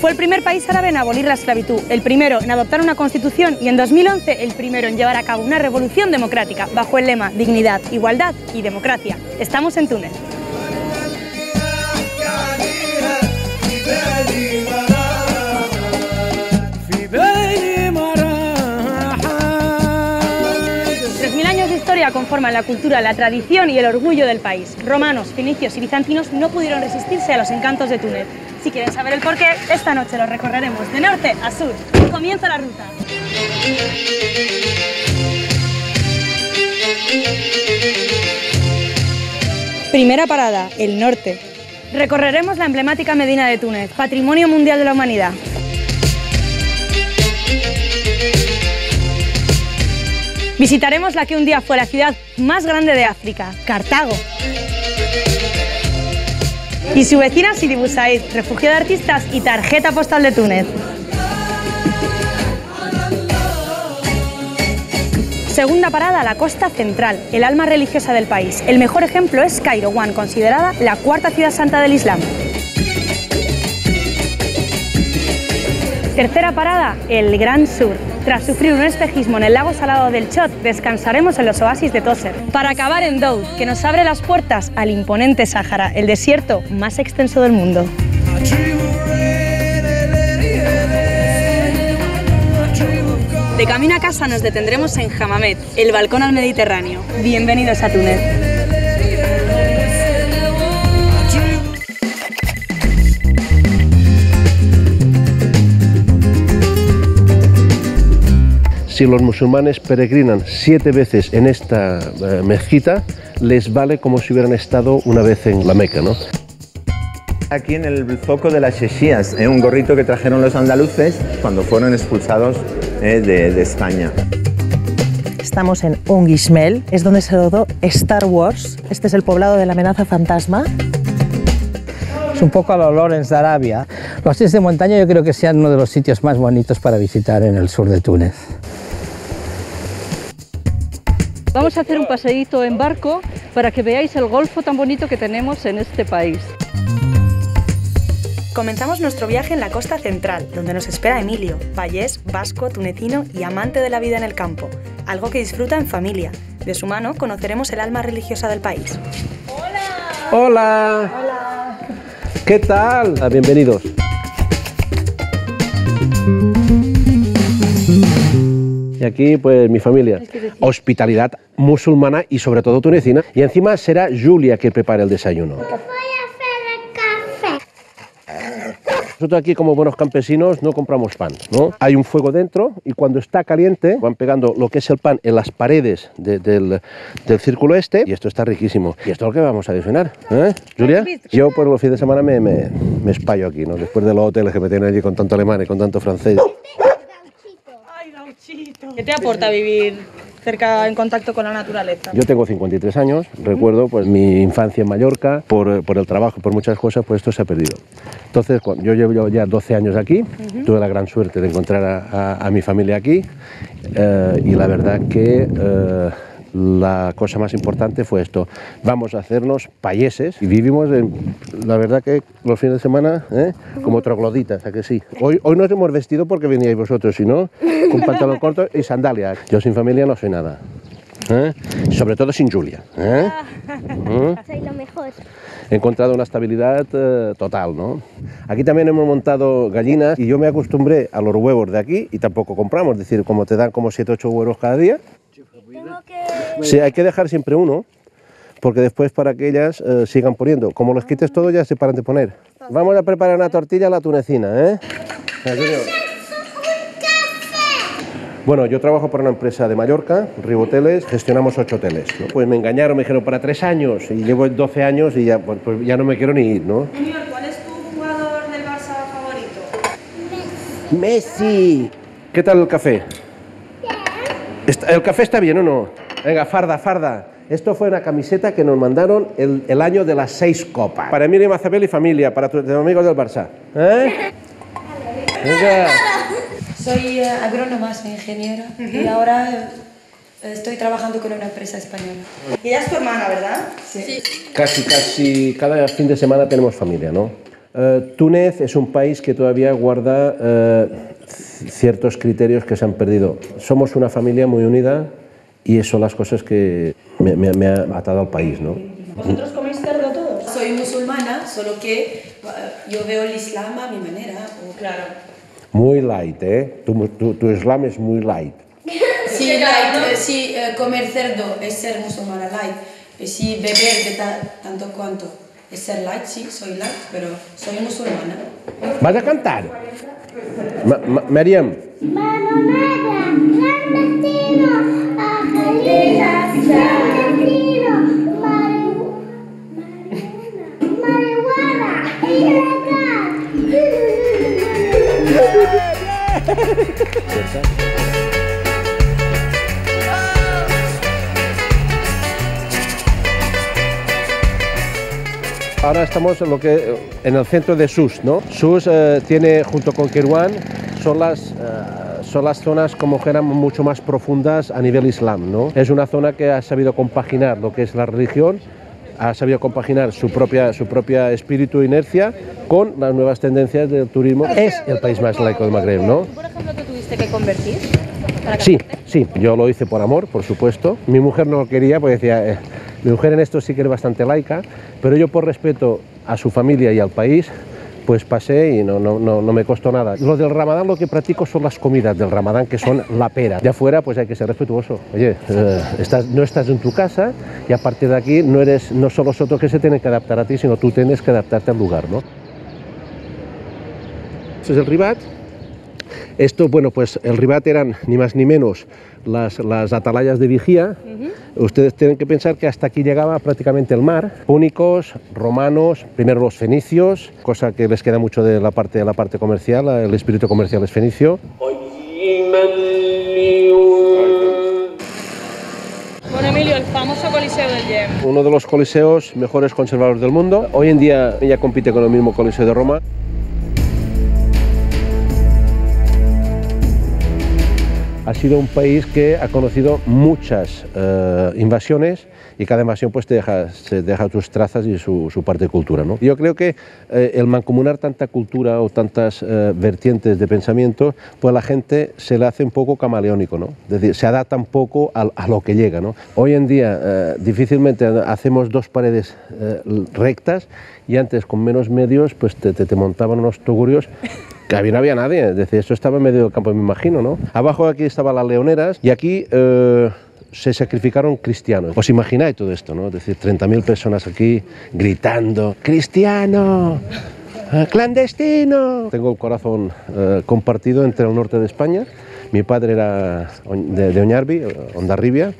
Fue el primer país árabe en abolir la esclavitud, el primero en adoptar una constitución y en 2011 el primero en llevar a cabo una revolución democrática bajo el lema Dignidad, Igualdad y Democracia. Estamos en Túnez. Tres mil años de historia conforman la cultura, la tradición y el orgullo del país. Romanos, fenicios y bizantinos no pudieron resistirse a los encantos de Túnez. Si quieren saber el porqué, esta noche lo recorreremos de norte a sur. Comienza la ruta. Primera parada, el norte. Recorreremos la emblemática Medina de Túnez, Patrimonio Mundial de la Humanidad. Visitaremos la que un día fue la ciudad más grande de África, Cartago. Y su vecina Sidi Bou Said, refugio de artistas y tarjeta postal de Túnez. Segunda parada, la costa central, el alma religiosa del país. El mejor ejemplo es Cairo One, considerada la cuarta ciudad santa del Islam. Tercera parada, el Gran Sur. Tras sufrir un espejismo en el lago salado del Chot, descansaremos en los oasis de Toser. Para acabar en Doud, que nos abre las puertas al imponente Sáhara, el desierto más extenso del mundo. De camino a casa nos detendremos en Hamamet, el balcón al Mediterráneo. Bienvenidos a Túnez. Si los musulmanes peregrinan siete veces en esta eh, mezquita, les vale como si hubieran estado una vez en la Meca, ¿no? Aquí en el foco de las Sheshías, ¿eh? un gorrito que trajeron los andaluces cuando fueron expulsados ¿eh? de, de España. Estamos en Ungismel, es donde se rodó Star Wars. Este es el poblado de la amenaza fantasma. Es un poco a lo Lawrence de Arabia. Los sitios de montaña yo creo que sean uno de los sitios más bonitos para visitar en el sur de Túnez. Vamos a hacer un paseíto en barco para que veáis el golfo tan bonito que tenemos en este país. Comenzamos nuestro viaje en la costa central, donde nos espera Emilio, vallés, vasco, tunecino y amante de la vida en el campo, algo que disfruta en familia. De su mano conoceremos el alma religiosa del país. Hola. Hola. ¿Qué tal? Ah, Bienvenidos. Y aquí, pues, mi familia. Hospitalidad musulmana y sobre todo tunecina. Y encima será Julia que prepare el desayuno. Nosotros aquí como buenos campesinos no compramos pan, ¿no? Hay un fuego dentro y cuando está caliente van pegando lo que es el pan en las paredes de- del, del círculo este y esto está riquísimo. Y esto es lo que vamos a desayunar, ¿eh? Julia, yo por los fines de semana me, me, me espayo aquí, ¿no? Después de los hoteles que me tienen allí con tanto alemán y con tanto francés. ¿Qué te aporta vivir cerca en contacto con la naturaleza? Yo tengo 53 años, recuerdo pues mi infancia en Mallorca, por, por el trabajo, por muchas cosas, pues esto se ha perdido. Entonces, cuando yo llevo ya 12 años aquí, tuve la gran suerte de encontrar a, a- a mi familia aquí eh, y la verdad que eh, la cosa más importante fue esto, vamos a hacernos payeses y vivimos, en, la verdad que los fines de semana, ¿eh? como trogloditas, ¿a que sí? Hoy, hoy nos hemos vestido porque veníais vosotros, si no, con pantalón corto y sandalias. Yo sin familia no soy nada. ¿eh? Sobre todo sin Julia. ¿eh? ¿Mm? Soy lo mejor. He encontrado una estabilidad eh, total, ¿no? Aquí también hemos montado gallinas y yo me acostumbré a los huevos de aquí y tampoco compramos, es decir, como te dan como 7 8 huevos cada día, Tengo que... sí, hay que dejar siempre uno, porque después para que ellas eh, sigan poniendo. Como los quites todo ya se paran de poner. Vamos a preparar una tortilla a la tunecina, ¿eh? Bueno, yo trabajo para una empresa de Mallorca, Riboteles, gestionamos ocho hoteles. ¿no? Pues me engañaron, me dijeron para tres años y llevo 12 años y ya, pues, pues ya no me quiero ni ir, ¿no? ¿cuál es tu jugador del Barça favorito? Messi. ¿Qué tal el café? Está- ¿El café está bien o no? Venga, farda, farda. Esto fue una camiseta que nos mandaron el, el año de las seis copas. Para Emilio Mazabel y familia, para tus amigos del Barça. ¿Eh? Venga. Soy eh, agrónoma, soy ingeniera y ahora eh, estoy trabajando con una empresa española. Y ella es tu hermana, ¿verdad? Sí. Casi, casi cada fin de semana tenemos familia, ¿no? Eh, Túnez es un país que todavía guarda c- ciertos criterios que se han perdido. Somos una familia muy unida y eso son las cosas que me, me- me ha atado al país, ¿no? ¿Vosotros coméis cerdo todos? Soy musulmana, solo que eh, yo veo el Islam a mi manera. o- Claro. Muy light, ¿eh? Tu, tu, tu islam es muy light. Sí, light, eh, sí, eh, comer cerdo es ser musulmana light. Y sí, beber de ta- tanto cuanto es ser light, sí, soy light, pero soy musulmana. ¿Vas a cantar? Ma- Ma- Mariam, estamos en, lo que, en el centro de Sus, ¿no? Sus eh, tiene, junto con Kirwan, son las, eh, son las zonas como que eran mucho más profundas a nivel islam, ¿no? Es una zona que ha sabido compaginar lo que es la religión, ha sabido compaginar su propia, su propia espíritu e inercia con las nuevas tendencias del turismo. Es el país más laico del Magreb, ¿no? ¿Tú, por ejemplo, te tuviste que convertir? para Sí, sí, yo lo hice por amor, por supuesto. Mi mujer no lo quería, porque decía, eh, mi mujer en esto sí que es bastante laica, pero yo por respeto a su familia y al país, pues pasé y no, no, no, no me costó nada. Lo del ramadán lo que practico son las comidas del ramadán, que son la pera. De afuera pues hay que ser respetuoso. Oye, eh, no estás en tu casa y a partir de aquí no, eres, no son los otros que se tienen que adaptar a ti, sino tú tienes que adaptarte al lugar, ¿no? Este es el ribat. Esto, bueno, pues el ribat eran ni más ni menos las, las atalayas de vigía. Ustedes tienen que pensar que hasta aquí llegaba prácticamente el mar. Púnicos, romanos, primero los fenicios, cosa que les queda mucho de la parte, de la parte comercial, el espíritu comercial es fenicio. Bueno, Emilio, el famoso Coliseo del Yem. Uno de los coliseos mejores conservados del mundo. Hoy en día ella compite con el mismo coliseo de Roma. Ha sido un país que ha conocido muchas eh, invasiones y cada invasión pues te deja, se deja sus trazas y su, su parte de cultura. ¿no? Yo creo que eh, el mancomunar tanta cultura o tantas eh, vertientes de pensamiento, pues a la gente se le hace un poco camaleónico, ¿no? es decir, se adapta un poco a, lo que llega. ¿no? Hoy en día eh, difícilmente hacemos dos paredes rectas y antes con menos medios pues te, te, te montaban unos tugurios había, no había nadie, es decir, estaba en medio del campo, me imagino, ¿no? Abajo aquí estaban las leoneras y aquí eh, se sacrificaron cristianos. ¿Os imagináis todo esto, no? Es decir, 30.000 personas aquí gritando, ¡cristiano! eh, ¡Clandestino! Tengo el corazón eh, compartido entre el norte de España. Mi padre era de, de Oñarbi, Ondarribia,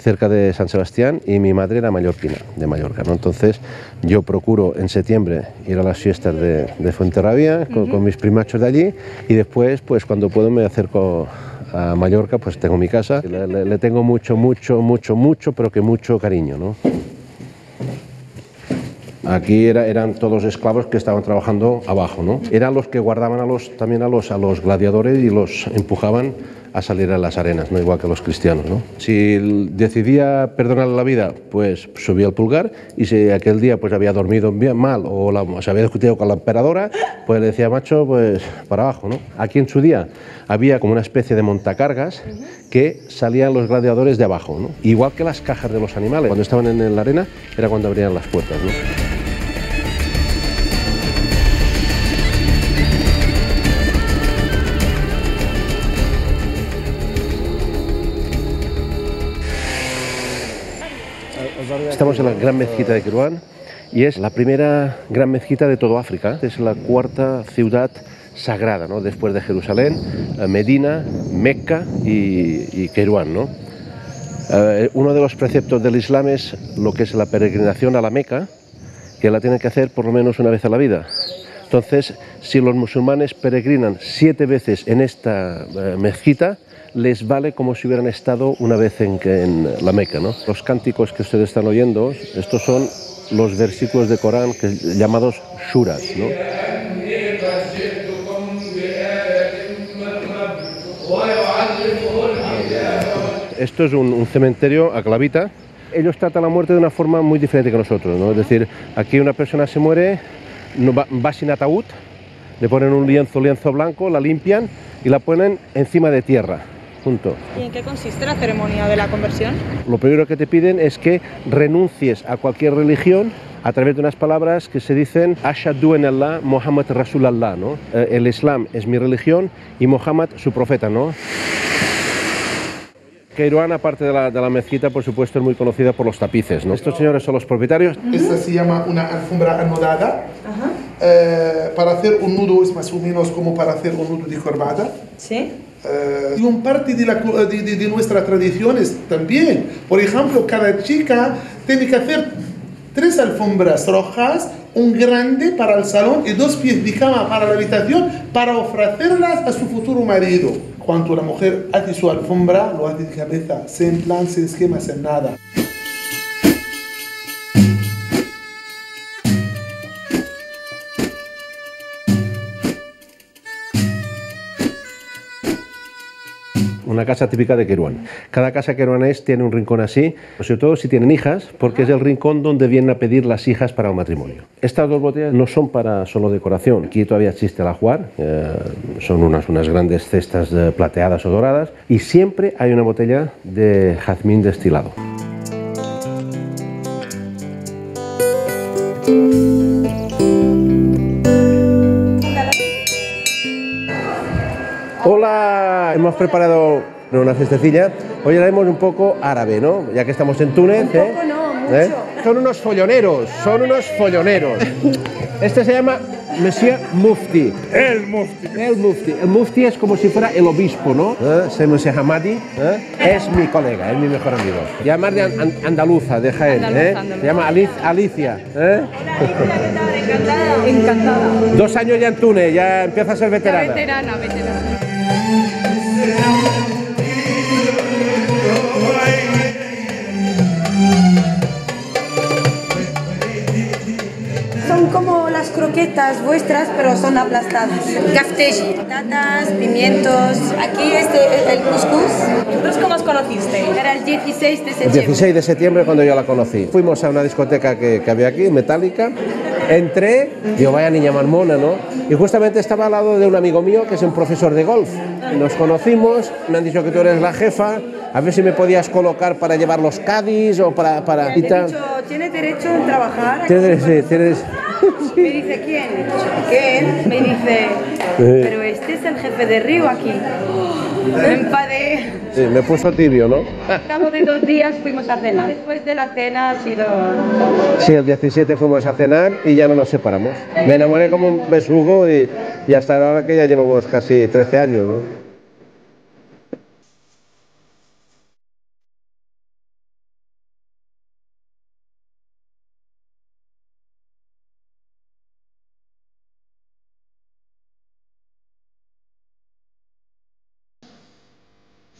cerca de San Sebastián y mi madre era mallorquina, de Mallorca. ¿no? Entonces yo procuro en septiembre ir a las fiestas de, de Fuenterrabía con, uh -huh. con, mis primachos de allí y después pues cuando puedo me acerco a Mallorca, pues tengo mi casa, le, le, le tengo mucho, mucho, mucho, mucho, pero que mucho cariño. ¿no? Aquí era, eran todos esclavos que estaban trabajando abajo, ¿no? Eran los que guardaban a los, también a los, a los gladiadores y los empujaban a salir a las arenas, no igual que los cristianos. ¿no? Si decidía perdonarle la vida, pues subía el pulgar y si aquel día pues había dormido bien mal o la, se había discutido con la emperadora, pues le decía macho, pues para abajo. ¿no? Aquí en su día había como una especie de montacargas que salían los gladiadores de abajo, ¿no? igual que las cajas de los animales. Cuando estaban en la arena era cuando abrían las puertas. ¿no? Estamos en la gran mezquita de Kiruán y es la primera gran mezquita de todo África. Es la cuarta ciudad sagrada, ¿no? después de Jerusalén, Medina, Mecca y, y. ¿no? Uh, uno de los preceptos del Islam es lo que es la peregrinación a la Meca, que la tienen que hacer por lo menos una vez a la vida. Entonces, si los musulmanes peregrinan siete veces en esta eh, mezquita, les vale como si hubieran estado una vez en, la Meca. ¿no? Los cánticos que ustedes están oyendo, estos son los versículos de Corán que, llamados shuras. ¿no? Esto es un, un cementerio a clavita. Ellos tratan la muerte de una forma muy diferente que nosotros. ¿no? Es decir, aquí una persona se muere, no va, va sin ataúd, le ponen un lienzo, lienzo blanco, la limpian y la ponen encima de tierra. Punto. ¿Y en qué consiste la ceremonia de la conversión? Lo primero que te piden es que renuncies a cualquier religión a través de unas palabras que se dicen Ashadu en Allah, Muhammad Rasulallah, ¿no? Eh, El Islam es mi religión y Muhammad su profeta, ¿no? Kairouan, aparte de la, de la mezquita, por supuesto, es muy conocida por los tapices, ¿no? Estos señores son los propietarios. Esta se llama una alfombra anudada. Eh, para hacer un nudo es más o menos como para hacer un nudo de corbata. ¿Sí? Eh, y un parte de, la, de, de, de nuestras tradiciones también. Por ejemplo, cada chica tiene que hacer tres alfombras rojas, un grande para el salón y dos pies de cama para la habitación para ofrecerlas a su futuro marido. Cuando la mujer hace su alfombra, lo hace de cabeza, sin plan, sin esquema, sin nada. Una casa típica de Kairouan. Cada casa queruanés tiene un rincón así, sobre todo si tienen hijas, porque es el rincón donde vienen a pedir las hijas para el matrimonio. Estas dos botellas no son para solo decoración. Aquí todavía existe el ajuar, eh, son unas, unas grandes cestas eh, plateadas o doradas, y siempre hay una botella de jazmín destilado. Hola, hemos preparado una festecilla. Hoy haremos un poco árabe, ¿no? Ya que estamos en Túnez. Un poco no, mucho. Son unos folloneros, son unos folloneros. Este se llama Monsieur Mufti. El mufti. El Mufti. El Mufti es como si fuera el obispo, ¿no? ¿Eh? Soy Monsieur Hamadi. ¿eh? Es mi colega, es mi mejor amigo. Llamar de an- an- andaluza, deja él. Andaluza, ¿eh? andaluza. Se llama Alic- Alicia. ¿eh? Encantada. Encantada. Dos años ya en Túnez, ya empieza a ser veterana. veterana, veterana. Como las croquetas vuestras, pero son aplastadas. Kafteji, patatas, pimientos. Aquí este el cuscús. ¿Vosotros cómo os conocisteis? Era el 16 de El septiembre. 16 de septiembre cuando yo la conocí. Fuimos a una discoteca que, que había aquí, metálica. Entré, digo, vaya niña marmona, ¿no? Y justamente estaba al lado de un amigo mío que es un profesor de golf. Nos conocimos, me han dicho que tú eres la jefa, a ver si me podías colocar para llevar los caddies o para... para y tal. dicho, ¿tiene derecho a trabajar? aquí?" Tienes, sí, tienes... Me dice, ¿quién? ¿quién? Me dice, pero este es el jefe de Río aquí. Me enfadé. Sí, me puso tibio, ¿no? Cabo de dos días fuimos a cenar. Después de la cena ha sido... Sí, el 17 fuimos a cenar y ya no nos separamos. Me enamoré como un besugo y, y hasta ahora que ya llevamos casi 13 años, ¿no?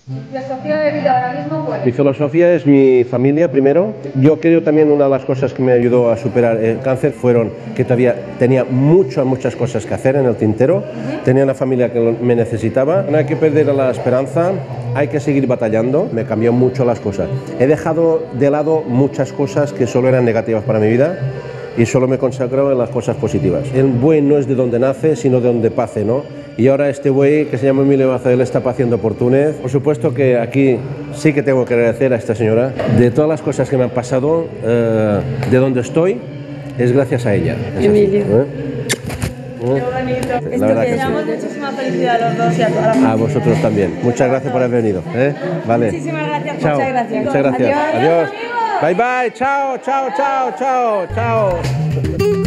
Filosofía de vida ahora mismo, pues. Mi filosofía es mi familia primero. Yo creo también una de las cosas que me ayudó a superar el cáncer fueron que todavía tenía muchas, muchas cosas que hacer en el tintero. Tenía una familia que me necesitaba. No hay que perder la esperanza, hay que seguir batallando. Me cambió mucho las cosas. He dejado de lado muchas cosas que solo eran negativas para mi vida y solo me consagro en las cosas positivas. El buey no es de donde nace, sino de donde pase, ¿no? Y ahora este buey que se llama Emilio Bazael está paciendo por Túnez. Por supuesto que aquí sí que tengo que agradecer a esta señora de todas las cosas que me han pasado, eh, de donde estoy, es gracias a ella. Es así, Emilio. ¿eh? Qué bonito. La verdad que sí. Deseamos muchísima felicidad a los dos y a toda la familia. A vosotros también. Muchas gracias por haber venido. ¿eh? Vale. Muchísimas gracias. Chao. Muchas gracias. Muchas gracias. Adiós. Adiós. Bye bye. Chao, chao, chao, chao, chao.